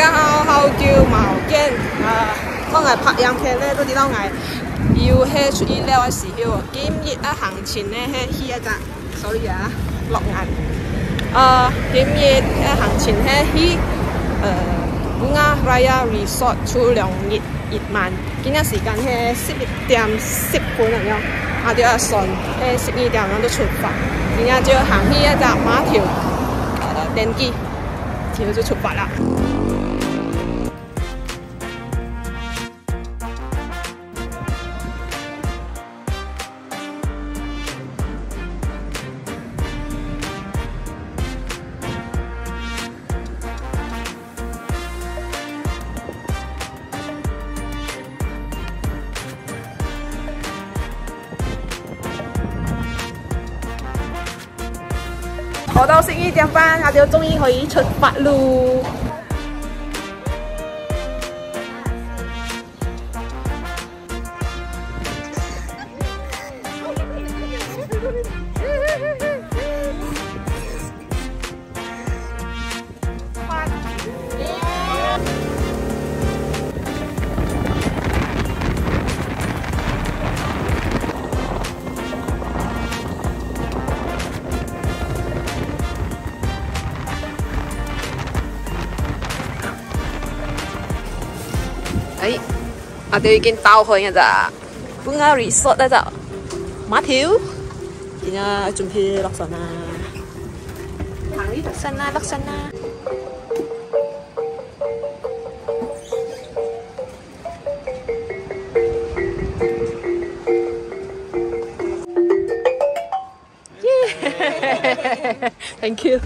家好好久冇见啊！我爱拍样片呢，都知道我要去出去料嘅时候，今日啊行情呢去去一只，所以啊落眼。啊，今日啊行情去去呃五啊 Raya Resort 出两日一万，今日时间去十一点十分了。样，啊就啊顺去十二点钟就出发，今日就行去一只码头，呃登机，之后就出发了。我到十一點半，我就終於可以出發咯。à tôi kinh tàu hồi nhà dạ. Cũng ở resort đó dạ. Má thiếu. Thì nha chuẩn bị lọc sơn à thằng đi lọc sơn à lọc sơn à Thank you.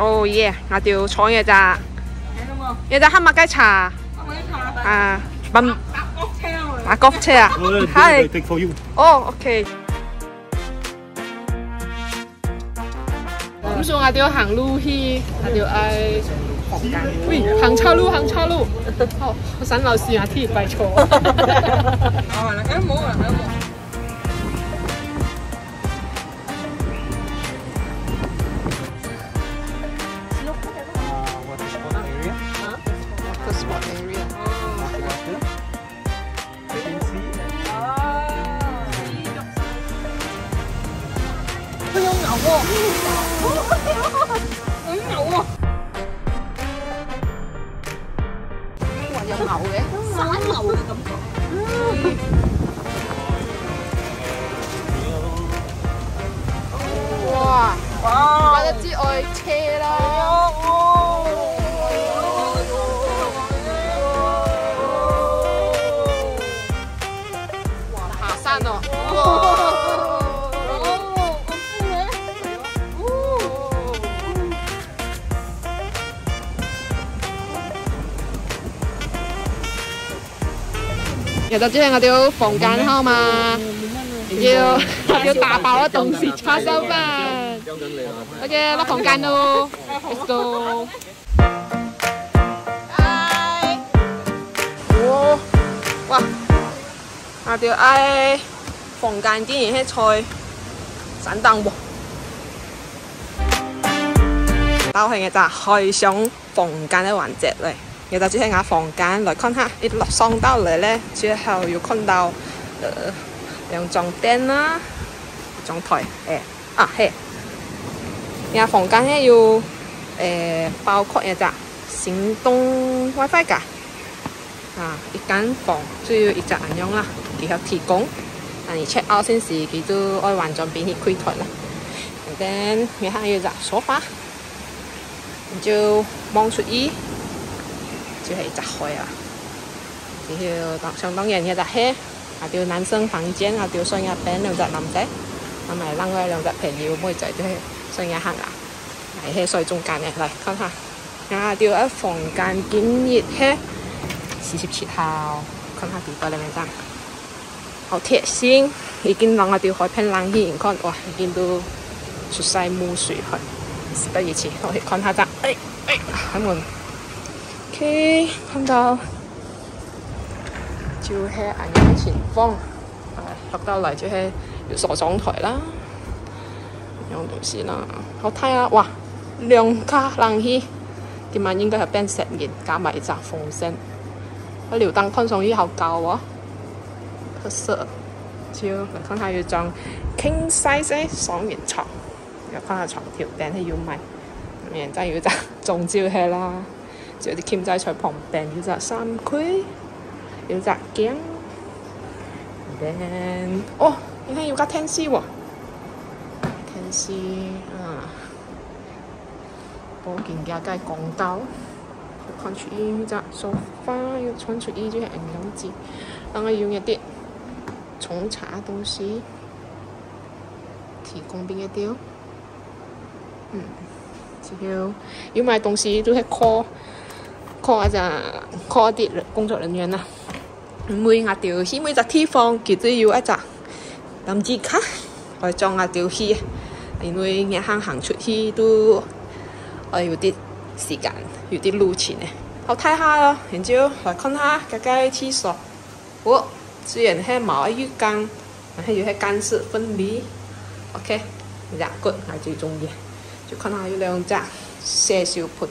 哦耶，我哋坐嘅咋，有只黑麦鸡茶，啊，笨打角车啊，系，哦，OK。咁所以我哋要行路去，我哋要嗌房间。喂，行错路，行错路。好，我想老师啊，替拜错。哦，嗱，咁冇啊，咁冇。 walk. Giờ tao chỉ 係我哋房間號嘛，要要打包嘅東西叉燒飯。OK，落房間咯，Let's go。哇！哇！我哋嗌房間竟然係菜散燈喎。到係嘅就開箱房間嘅環節嚟。然后就喺我房间来看下，一落上到嚟咧，之后又看到诶、呃、两张灯啦，一张台，诶啊系，然后房间咧要诶、呃、包括一只行动 WiFi 㗎，啊一间房就要一只咁样啦，佢有提供，但系 check out 先时佢都爱完全俾你开台啦，然后然后有只梳化，你就望出去。 就系摘开啦，然后当相当于一只虾啊，钓男生房间啊，钓双眼皮两只男仔，同埋另外两只朋友妹仔，就系双眼皮啊。系，所以中间诶，来看下，然后钓一房间，检疫虾，四十七号，看下地方靓唔靓。好贴心，已经让我钓海拼冷气然看哇，已经都出晒雾水去，得不宜，我去看下咋，哎哎，阿门。OK，看到就系眼眼前方，落到嚟就系要锁妆台啦，样东西啦。好睇啊！哇，两卡冷气，点解应该系变石棉加埋一只风扇？个吊灯看上去好高喎，特色。就嚟看下要张 king size 双人床，又看下床条顶系要买，然之后要只中招系啦。 就啲鉗仔在旁邊，有隻衫區，有隻鏡，then 哦，你睇有架天絲喎，天絲啊，保健家嘅廣告，看出衣隻梳化，要穿出衣就係銀樣子，等我用一啲沖茶東西提供俾一啲，嗯，只要要買東西都係 call。call 一阵 call 啲工作人员啦。每一条戏每只地方佢都要一只临时卡来装一条戏，因为一行行出去都我有啲时间，有啲路程嘅。好睇下咯，然之后来看下家家厕所。哦，虽然系冇浴缸，但系要系干湿分离。OK，日骨系最重要。就看下有两只泻烧盘。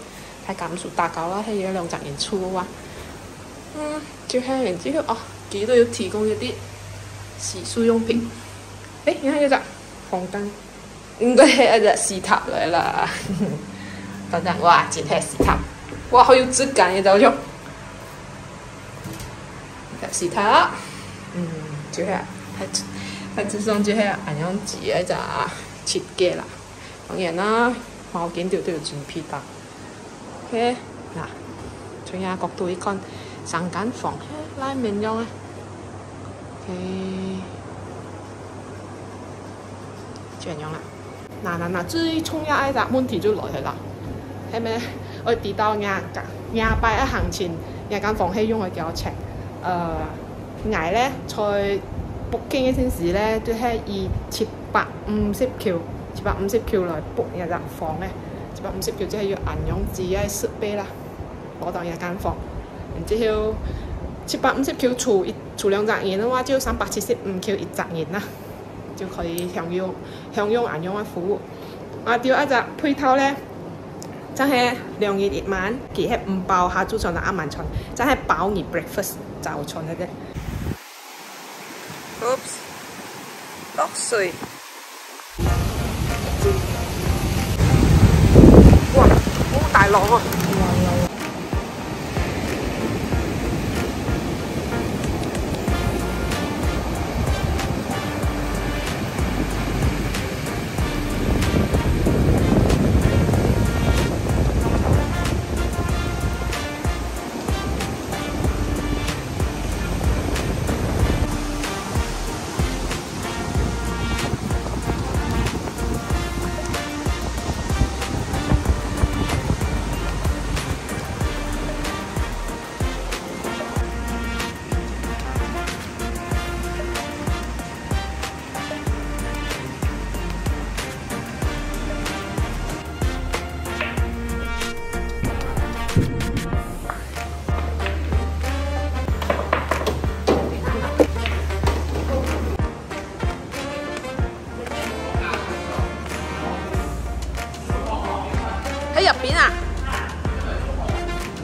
係減數打攪啦，係有兩隻人出啊！嗯，就係然之後哦，佢都要提供一啲洗漱用品。誒，你睇嗰隻紅燈，應該係一隻屎塔嚟啦。等陣，哇，真係屎塔！哇，好有质感嘅就用。屎塔，嗯，就係係係之上就係咁樣子一隻設計啦。当然啦，毛巾條都要準備得。OK，嗱，從下角度一看，三間房，拉面用啊，OK，這樣啦。嗱嗱嗱，最重要一個問題就來去啦，係咪？我哋到廿廿八一行前，廿間房係用嚟幾多尺？誒、呃，捱咧，在 booking 嗰陣時咧，都係以七百五十 Q，七百五十 Q 來 book 一間房咧。一百五十 Q 即係要銀樣紙嘅設備啦，攞到一間房，然之後七百五十 Q 除一除兩隻人嘅話，就三百七十五 Q 一隻人啦，就可以享用享用銀樣嘅服務。啊，第二隻配套咧，就係兩日一晚，佢係唔包下早餐同晚餐，就係包你 breakfast 早餐嘅啫。Oops，落水。老婆。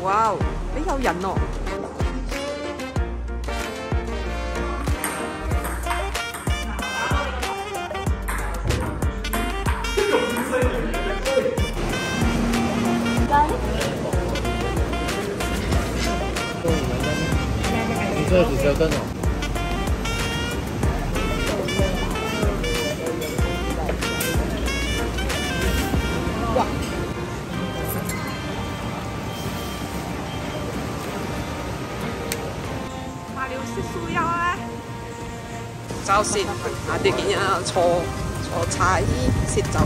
哇，你有人哦！你這幾條燈哦？早先，啊啲見人坐坐茶椅食早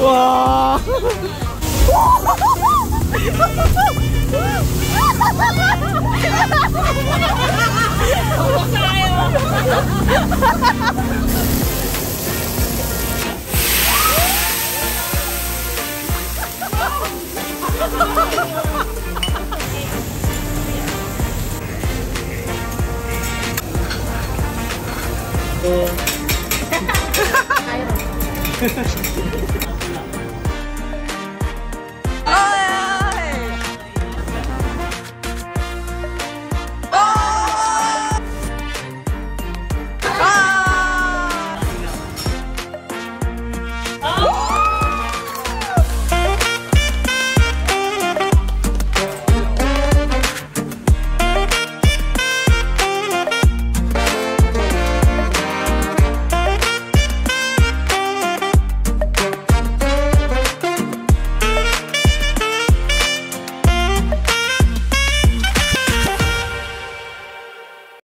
와. 어.